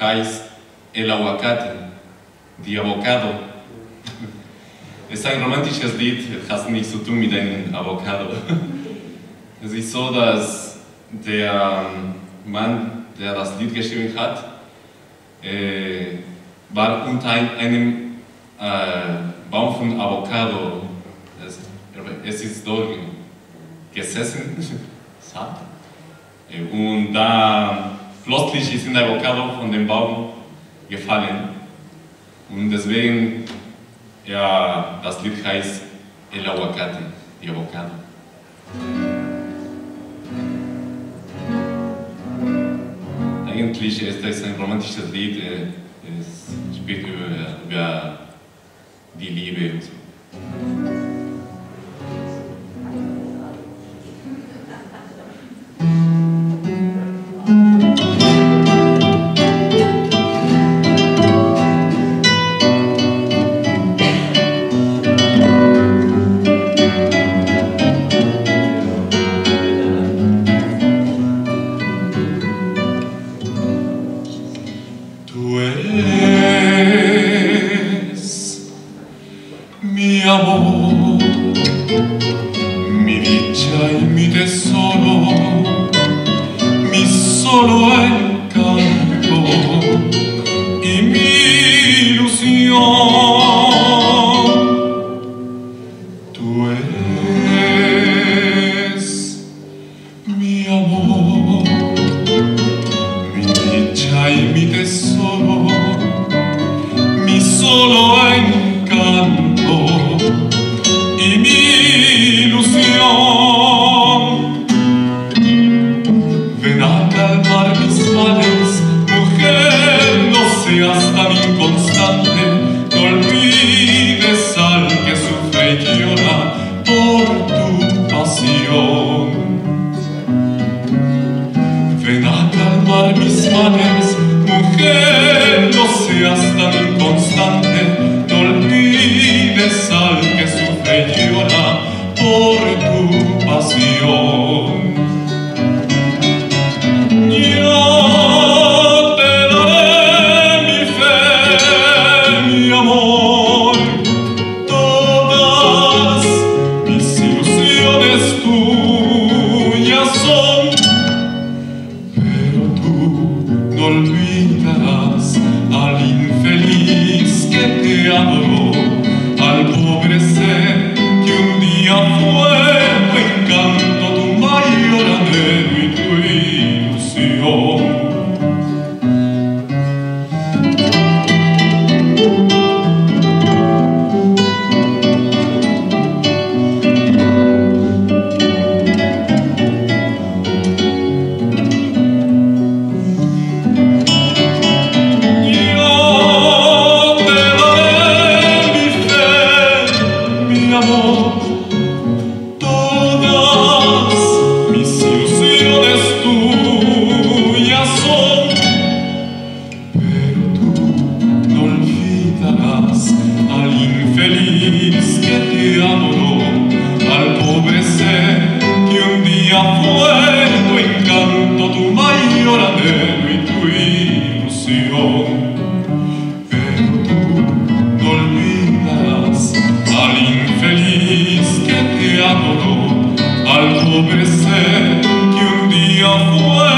heißt El Aguacate, die Avocado. Es ist ein romantisches Lied, es hat nichts zu tun mit einem Avocado. Es ist so, dass der Mann, der das Lied geschrieben hat, äh, war unter einem äh, Baum von Avocado. Es, es ist dort gesessen, und da plötzlich ist ein Avocado von dem Baum gefallen. Und deswegen, ja, das Lied heißt El Aguacate, die Avocado. Eigentlich ist das ein romantisches Lied, äh, es spricht über, über die Liebe und amor mi dicha y mi tesoro mi solo hay con tu pasión. Ven a calmar mis males, mujer, no seas tan inconstante, no olvides al que sufre llora por tu pasión. al infeliz que te adoró, al pobre ser que un día fue tu encanto, tu mayor anhelo y tu ilusión. Pero tú no al infeliz que te adoró, al pobre ser que un día fue